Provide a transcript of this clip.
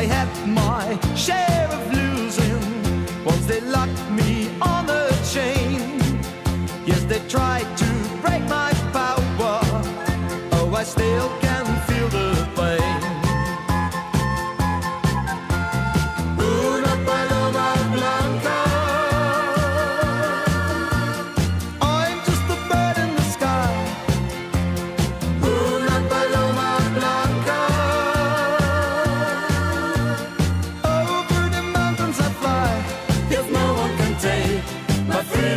I had my share of losing. Once they locked me